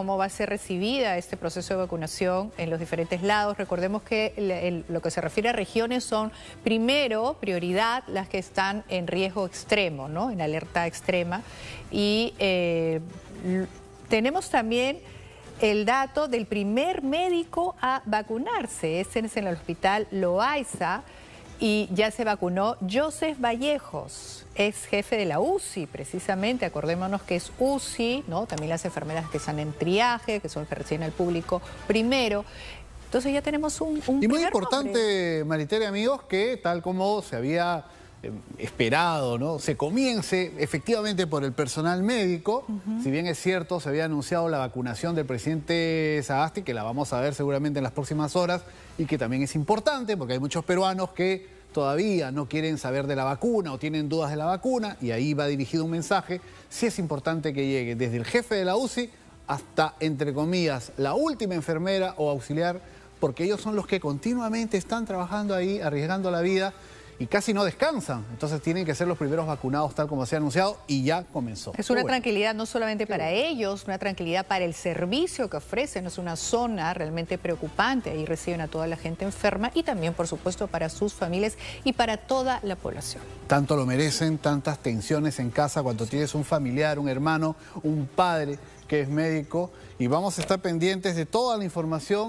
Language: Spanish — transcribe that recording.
cómo va a ser recibida este proceso de vacunación en los diferentes lados. Recordemos que lo que se refiere a regiones son, primero, prioridad, las que están en riesgo extremo, ¿no? En alerta extrema. Y eh, tenemos también el dato del primer médico a vacunarse. Este es en el hospital Loaiza y ya se vacunó Joseph Vallejos, ex jefe de la UCI, precisamente. Acordémonos que es UCI, ¿no? También las enfermeras que están en triaje, que son que reciben al público primero. Entonces ya tenemos un, Y muy importante, Maritere, amigos, que tal como se había esperado, ¿no? Se comience efectivamente por el personal médico. Si bien es cierto, se había anunciado la vacunación del presidente Sagasti, que la vamos a ver seguramente en las próximas horas, y que también es importante porque hay muchos peruanos que todavía no quieren saber de la vacuna o tienen dudas de la vacuna, y ahí va dirigido un mensaje. Sí es importante que llegue desde el jefe de la UCI hasta, entre comillas, la última enfermera o auxiliar, porque ellos son los que continuamente están trabajando ahí, arriesgando la vida y casi no descansan. Entonces tienen que ser los primeros vacunados tal como se ha anunciado y ya comenzó. Es una tranquilidad no solamente para ellos, una tranquilidad para el servicio que ofrecen. Es una zona realmente preocupante. Ahí reciben a toda la gente enferma y también, por supuesto, para sus familias y para toda la población. Tanto lo merecen, tantas tensiones en casa cuando tienes un familiar, un hermano, un padre que es médico y vamos a estar pendientes de toda la información